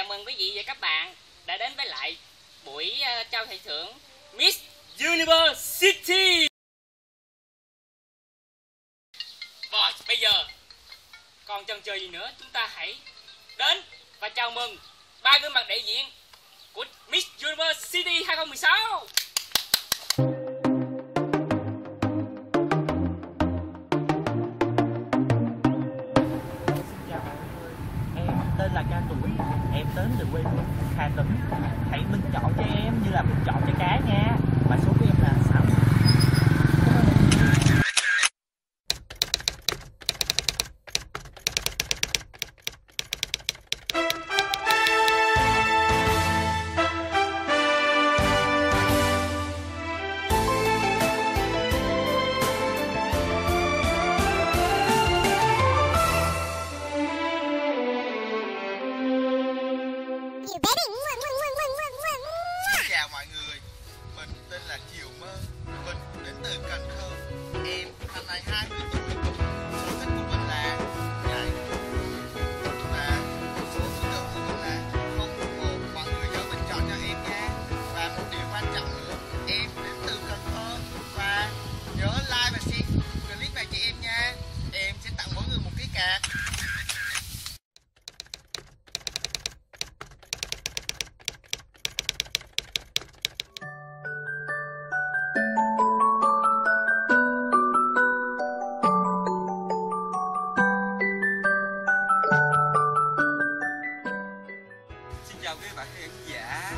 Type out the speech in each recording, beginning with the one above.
Chào mừng quý vị và các bạn đã đến với lại buổi ờ, trao giải thưởng Miss University. Và bây giờ còn chần chờ gì nữa chúng ta hãy đến và chào mừng ba gương mặt đại diện của Miss Universe City 2016. Em tên là Ca Tuổi, em đến từ quê hương Hà Tĩnh. Hãy bình chọn cho em như là bình chọn cho cá nha. Cái bản hiện giả.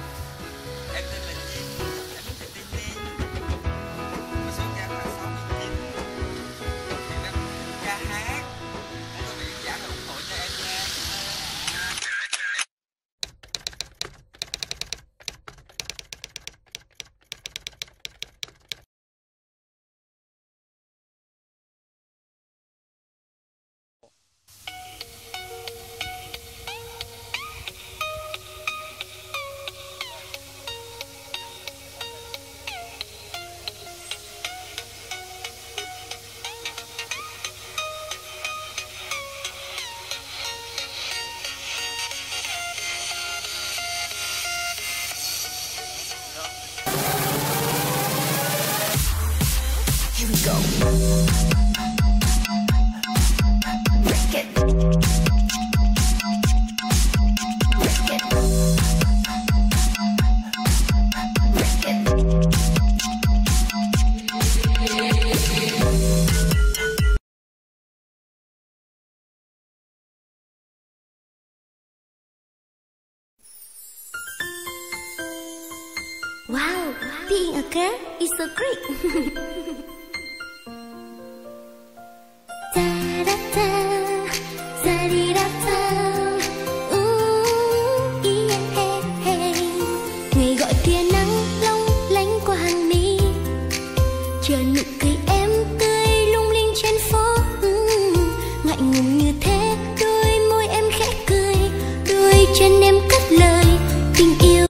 Wow, being a girl is so great. đôi em cất lời tình yêu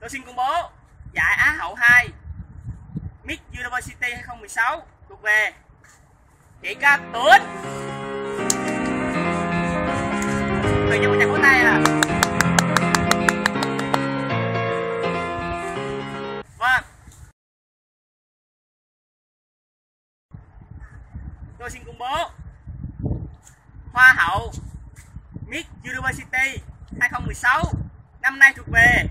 Tôi xin công bố, giải Á hậu 2 Miss University 2016 thuộc về chị Ca Tuấn. Người cho một tràng vỗ tay à. Bố Hoa hậu Miss University 2016 năm nay thuộc về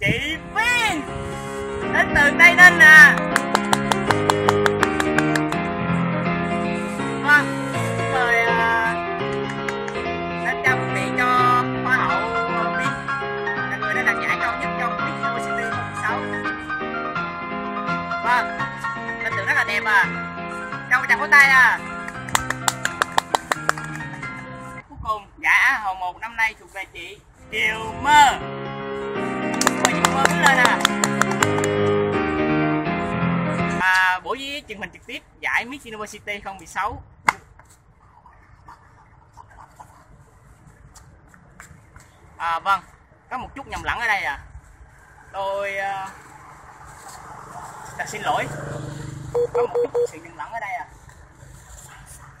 chị Viên đến từ Tây Ninh à. Vâng mời à, đến trao phương tiện cho hoa hậu à, Viên là người đã đạt giải cao nhất trong Miss University 2016 vâng rất là đẹp à. Cho một tràng tay à. Cuối cùng giải Hầu một 1 năm nay thuộc về chị Kiều Mơ. Mời chị Mơ đứng lên à. À buổi truyền hình trực tiếp giải Miss University 2016 à vâng có một chút nhầm lẫn ở đây à. Tôi à, xin lỗi có một chút sự nhầm lẫn ở đây à.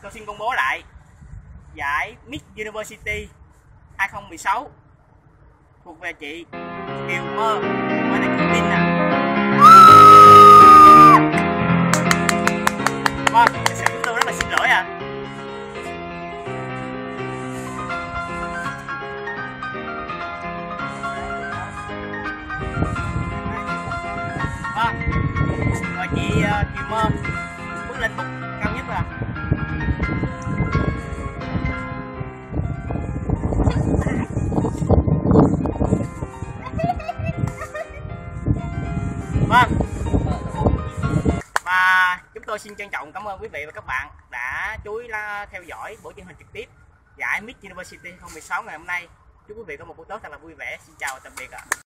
Tôi xin công bố lại. Giải Miss University 2016 thuộc về chị Kiều Mơ. Qua đây tin à! Vâng thật sự chúng tôi rất là xin lỗi ạ. À. vâng mời chị uh, Mơ bước lên bục cao nhất là vâng. Và chúng tôi xin trân trọng cảm ơn quý vị và các bạn đã chú ý là theo dõi buổi truyền hình trực tiếp giải Miss University 2016 ngày hôm nay. Chúc quý vị có một buổi tối thật là vui vẻ. Xin chào và tạm biệt ạ.